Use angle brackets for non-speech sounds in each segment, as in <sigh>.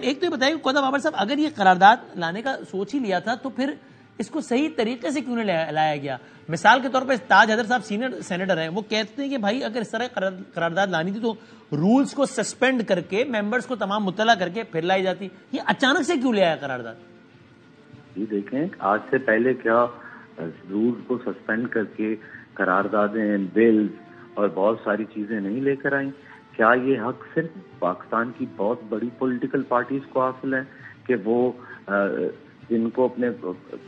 एक तो ये बताइए कोदा बाबर साहब, अगर ये करारदाद लाने का सोच ही लिया था तो फिर इसको सही तरीके से क्यों नहीं लाया गया? मिसाल के तौर पर ताज हैदर साहब सीनियर सेनेटर हैं, वो कहते हैं कि भाई, अगर इस तरह करारदाद लानी थी तो रूल्स को सस्पेंड करके, मेंबर्स को तमाम मुतला करके फिर लाई जाती। ये अचानक से क्यों ले आया करारदाद? ये देखें, आज से पहले क्या रूल को सस्पेंड करके करारदादें, बिल्स और बहुत सारी चीज़ें नहीं लेकर आई? क्या ये हक सिर्फ़ पाकिस्तान की बहुत बड़ी पॉलिटिकल पार्टीज़ को हासिल है कि वो इनको अपने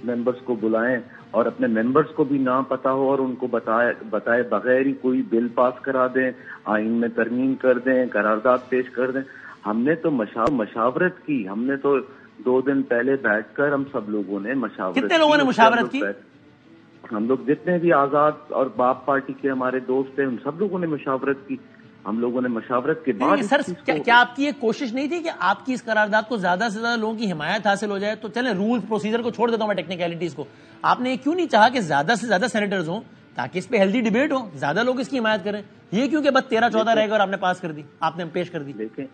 मेंबर्स को बुलाएँ और अपने मेंबर्स को भी ना पता हो और उनको बताए बताए बगैर ही कोई बिल पास करा दें आइन में तरमीम कर दें करारदाद पेश कर दें। हमने तो मशा, मशावरत की। हमने तो दो दिन पहले बैठकर हम सब लोगों ने मशावरत कितने लोगों ने मुशावरत की? हम लोग जितने भी आज़ाद और बाप पार्टी के हमारे दोस्त हैं उन सब लोगों ने मशावरत की। हम लोगों ने मशावरत के बाद सर क्या, क्या आपकी ये कोशिश नहीं थी कि आपकी इस करारदाद को ज़्यादा से ज़्यादा लोगों की हिमायत हासिल हो जाए? तो चले रूल्स प्रोसीजर को छोड़ देता हूँ मैं टेक्निकलिटीज को। आपने ये क्यों नहीं चाहा कि ज़्यादा से ज़्यादा सेनेटर्स हो ताकि इस पे हेल्दी डिबेट हो ज़्यादा लोग इसकी हिमायत करें? ये क्यों कि बस तेरह चौदह रहेगा और आपने पास कर दी आपने पेश कर दी? देखें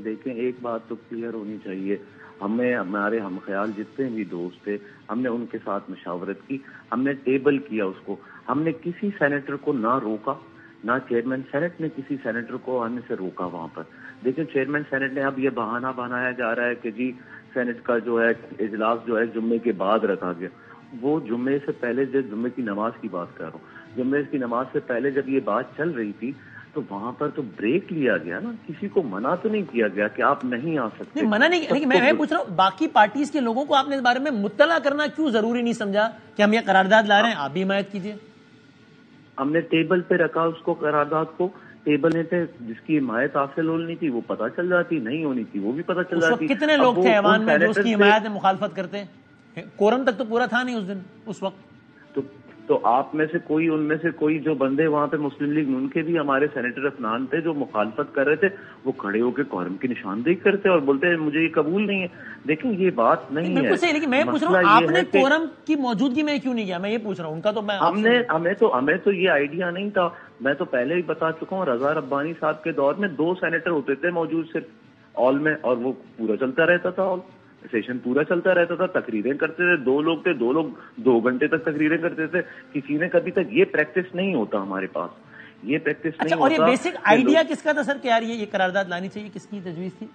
देखें एक बात तो क्लियर होनी चाहिए। हमें हमारे हम ख्याल जितने भी दोस्त थे हमने उनके साथ मशावरत की हमने टेबल किया उसको। हमने किसी सेनेटर को ना रोका। ना चेयरमैन सेनेट ने किसी सेनेटर को आने से रोका वहाँ पर। देखिए चेयरमैन सेनेट ने अब ये बहाना बनाया जा रहा है कि जी सेनेट का जो है इजलास जो है जुम्मे के बाद रखा गया। वो जुम्मे से पहले जब जुम्मे की नमाज़ की बात कर रहा हूँ। जुम्मे की नमाज़ से पहले जब ये बात चल रही थी तो वहाँ पर तो ब्रेक लिया गया ना। किसी को मना तो नहीं किया गया कि आप नहीं आ सकते। नहीं, मना नहीं तो, मैं, मैं पूछ रहा हूँ बाकी पार्टीज़ के लोगों को आपने इस बारे में मुतला करना क्यों ज़रूरी नहीं समझा कि हम ये करारदाद ला रहे हैं? आप भी हिमायत कीजिए। हमने टेबल पे रखा उसको करारदाद को टेबल ने थे जिसकी हिमायत हासिल होनी थी वो पता चल जाती नहीं होनी थी वो भी पता चल जाती। कितने लोग थे ऐवान में जो उसकी हिमायत में मुखालफत करते? कोरम तक तो पूरा था नहीं उस दिन उस वक्त। तो आप में से कोई उनमें से कोई जो बंदे वहाँ पे मुस्लिम लीग नून के भी हमारे सेनेटर अफनान थे जो मुखालफत कर रहे थे वो खड़े होकर कौरम की निशानदेही करते और बोलते हैं मुझे ये कबूल नहीं है। लेकिन ये बात नहीं है। लेकिन मैं पूछ रहा हूँ आपने कोरम की मौजूदगी में क्यों नहीं किया? मैं ये पूछ रहा हूँ उनका तो मैं हमने हमें तो हमें तो ये आइडिया नहीं था। मैं तो पहले ही बता चुका हूँ रजा रब्बानी साहब के दौर में दो सेनेटर होते थे मौजूद सिर्फ़ ऑल में और वो पूरा चलता रहता था ऑल सेशन पूरा चलता रहता था तकरीरें करते थे दो लोग थे दो लोग दो घंटे तक तकरीरें करते थे। किसी ने कभी तक ये प्रैक्टिस नहीं होता हमारे पास। ये प्रैक्टिस अच्छा, नहीं और होता ये बेसिक आइडिया किसका था सर? कि यार ये, ये करारदाद लानी चाहिए किसकी तजवीज थी?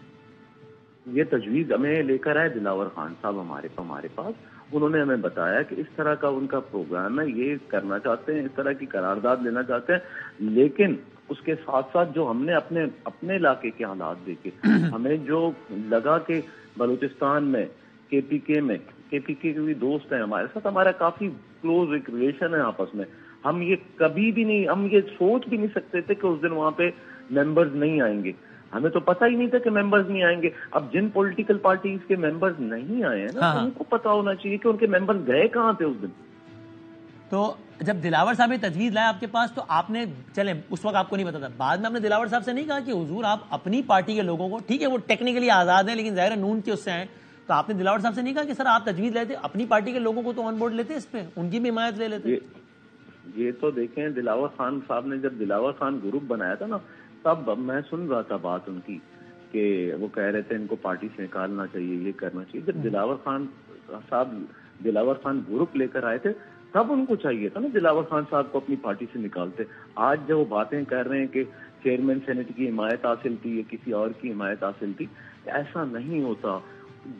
ये तजवीज हमें लेकर आए दिलावर खान साहब हमारे हमारे पास। उन्होंने हमें बताया कि इस तरह का उनका प्रोग्राम है ये करना चाहते हैं इस तरह की करारदाद लेना चाहते हैं। लेकिन उसके साथ साथ जो हमने अपने अपने इलाके के हालात देखे <clears throat> हमें जो लगा कि बलूचिस्तान में केपीके में केपीके के भी दोस्त हैं हमारे साथ हमारा काफ़ी क्लोज एक रिलेशन है आपस में। हम ये कभी भी नहीं हम ये सोच भी नहीं सकते थे कि उस दिन वहाँ पे मेंबर्स नहीं आएँगे। हमें तो पता ही नहीं था कि मेंबर्स नहीं आएँगे। अब जिन पॉलिटिकल पार्टीज़ के मेंबर्स नहीं आए हैं ना हाँ, हाँ। उनको पता होना चाहिए कि उनके मेंबर्स गए कहाँ थे उस दिन। तो जब दिलावर साहब ने तजवीज लाया आपके पास तो आपने चले उस वक्त आपको नहीं पता था। बाद में आपने दिलावर साहब से नहीं कहा कि हुजूर आप अपनी पार्टी के लोगों को ठीक है वो टेक्निकली आज़ाद है लेकिन ज़ाहिर नून के उससे आए तो आपने दिलावर साहब से नहीं कहा कि सर आप तजवीज लेते अपनी पार्टी के लोगों को तो ऑन बोर्ड लेते इस पे उनकी भी हिमायत ले लेते ये, ये तो देखें दिलावर खान साहब ने जब दिलावर खान ग्रुप बनाया था ना तब मैं सुन रहा था बात उनकी कि वो कह रहे थे इनको पार्टी से निकालना चाहिए ये करना चाहिए। जब दिलावर खान साहब दिलावर खान ग्रुप लेकर आए थे, तब उनको चाहिए था ना, दिलावर खान साहब को अपनी पार्टी से निकालते। आज जब वो बातें कर रहे हैं कि चेयरमैन सेनेट की हिमायत हासिल थी, या किसी और की हिमायत हासिल थी, ऐसा नहीं होता।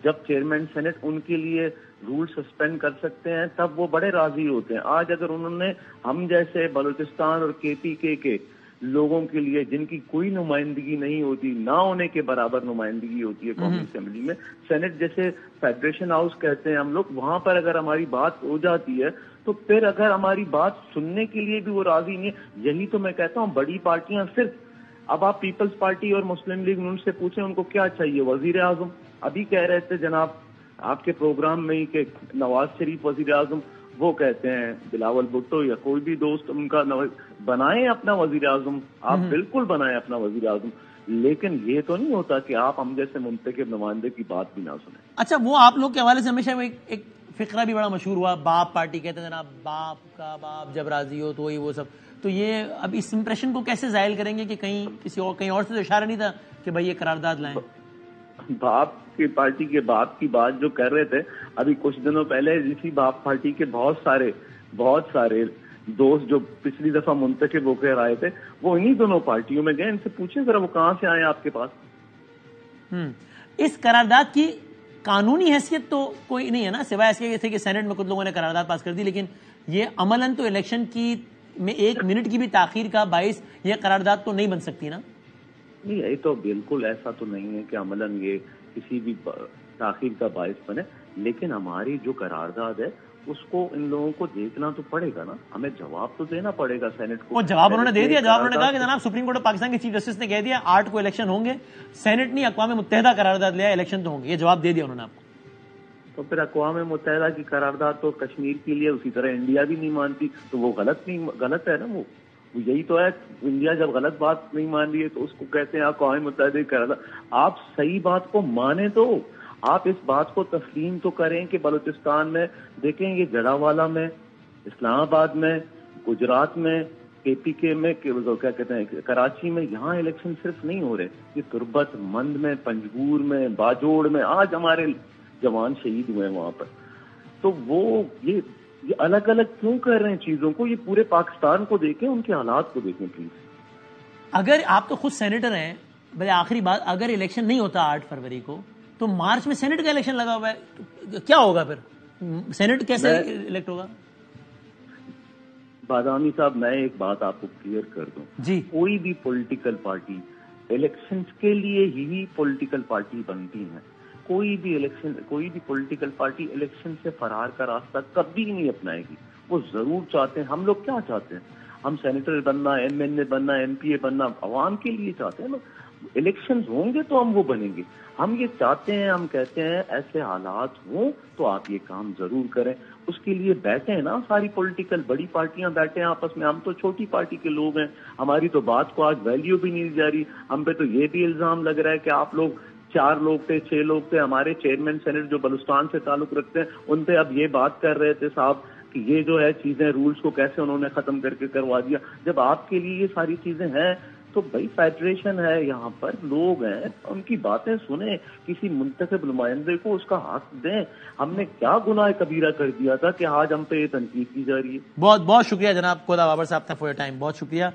जब चेयरमैन सेनेट उनके लिए रूल सस्पेंड कर सकते हैं, तब वो बड़े राज़ी होते हैं। आज अगर उन्होंने हम जैसे बलूचिस्तान और केपीके के लोगों के लिए जिनकी कोई नुमाइंदगी नहीं होती ना होने के बराबर नुमाइंदगी होती है कौमी असेंबली में। सेनेट जैसे फेडरेशन हाउस कहते हैं हम लोग वहाँ पर अगर हमारी बात हो जाती है तो फिर अगर हमारी बात सुनने के लिए भी वो राज़ी नहीं है यही तो मैं कहता हूँ बड़ी पार्टियाँ सिर्फ़ अब आप पीपल्स पार्टी और मुस्लिम लीग उनसे पूछे उनको क्या चाहिए? वज़ीर आज़म अभी कह रहे थे जनाब आपके प्रोग्राम में ही कि नवाज़ शरीफ वज़ीर आज़म वो कहते हैं बिलावल भुट्टो या कोई भी दोस्त उनका बनाए अपना वज़ीर आज़म आप हम्म। बिल्कुल बनाए अपना वज़ीर आज़म लेकिन ये तो नहीं होता कि आप हम जैसे मुंतखब नुमाइंदे की बात भी ना सुने। अच्छा वो आप लोग के हवाले से हमेशा एक, एक फिक्रा भी बड़ा मशहूर हुआ बाप पार्टी कहते हैं जनाब बाप का बाप जब राज़ी हो तो वही वो सब। तो ये अब इस इंप्रेशन को कैसे ज़ाहिर करेंगे कि कहीं किसी और कहीं और से तो इशारा नहीं था कि भाई ये करारदाद लाएँ? बाप की पार्टी के बाप की बात जो कर रहे थे, अभी कुछ दिनों पहले इसी बाप पार्टी के बहुत सारे बहुत सारे दोस्त जो पिछली दफ़ा मुंतखब होकर आए थे, वो इन्हीं दोनों पार्टियों में गए। इनसे पूछे जरा वो कहाँ से आए आपके पास? हम्म। इस करारदाद की कानूनी हैसियत तो कोई नहीं है ना? सिवाय ऐसे थे कि सेनेट में कुछ लोगों ने करारदाद पास कर दी, लेकिन ये अमलन तो इलेक्शन की में एक मिनट की भी ताखिर का बाइस ये करारदाद तो नहीं बन सकती ना? नहीं ये तो बिल्कुल ऐसा तो नहीं है कि अमलन ये किसी भी ताखिर का बायस बने लेकिन हमारी जो करारदाद है उसको इन लोगों को देखना तो पड़ेगा ना। हमें जवाब तो देना पड़ेगा सेनेट को। वो जवाब उन्होंने दे दिया जवाब उन्होंने कहा कि जनाब सुप्रीम कोर्ट ऑफ़ पाकिस्तान के चीफ जस्टिस ने कह दिया आठ को इलेक्शन होंगे। सेनेट ने अकवा मुतहदा करारदाद लिया इलेक्शन तो होंगे। ये जवाब दे दिया उन्होंने आपको। तो फिर अकवा मुतहदा की करारदाद तो कश्मीर के लिए उसी तरह इंडिया भी नहीं मानती तो वो गलत नहीं गलत है ना वो? यही तो है, इंडिया जब गलत बात नहीं मान रही है तो उसको कहते हैं अकवा मुतहद कर आप सही बात को माने तो आप इस बात को तस्लीम तो करें कि बलूचिस्तान में, देखें ये जड़ावाला में, इस्लामाबाद में, गुजरात में, केपीके में क्या कहते हैं, कराची में, यहाँ इलेक्शन सिर्फ़ नहीं हो रहे। ये तुरबत मंद में, पंजगूर में, बाजोड़ में, आज हमारे जवान शहीद हुए हैं वहाँ पर। तो वो, ये ये अलग अलग क्यों कर रहे हैं चीज़ों को? ये पूरे पाकिस्तान को देखें उनके हालात को देखें प्लीज़ अगर आप तो खुद सेनेटर हैं भाई आखिरी बात अगर इलेक्शन नहीं होता आठ फरवरी को तो मार्च में सेनेट का इलेक्शन लगा हुआ है तो क्या होगा फिर? सेनेट कैसे इलेक्ट होगा? बादामी साहब मैं एक बात आपको क्लियर कर दूँ। जी। कोई भी पॉलिटिकल पार्टी इलेक्शंस के लिए ही पॉलिटिकल पार्टी बनती है। कोई भी इलेक्शन कोई भी पॉलिटिकल पार्टी इलेक्शन से फरार का रास्ता कभी नहीं अपनाएगी। वो ज़रूर चाहते हैं। हम लोग क्या चाहते हैं? हम सेनेटर बनना एम एन ए बनना एम पी ए बनना आवाम के लिए चाहते हैं। इलेक्शन होंगे तो हम वो बनेंगे। हम ये चाहते हैं, हम कहते हैं, ऐसे हालात हों तो आप ये काम ज़रूर करें। उसके लिए बैठे हैं ना सारी पॉलिटिकल बड़ी पार्टियाँ बैठे हैं आपस में। हम तो छोटी पार्टी के लोग हैं। हमारी तो बात को आज वैल्यू भी नहीं जा रही। हम पे तो ये भी इल्ज़ाम लग रहा है कि आप लोग चार लोग थे, छह लोग थे, हमारे चेयरमैन सेनेट जो बलुस्तान से ताल्लुक रखते हैं उन पे अब ये बात कर रहे थे साहब कि ये जो है चीज़ें रूल्स को कैसे उन्होंने खत्म करके करवा दिया। जब आपके लिए ये सारी चीज़ें हैं तो भाई फेडरेशन है यहाँ पर, लोग हैं, उनकी बातें सुने, किसी मुंतखब नुमाइंदे को उसका हक दें। हमने क्या गुनाह कबीरा कर दिया था कि आज हम पे ये तनकीद की जा रही है। बहुत बहुत शुक्रिया जनाब कोदा बाबर साहब था फॉर टाइम बहुत शुक्रिया।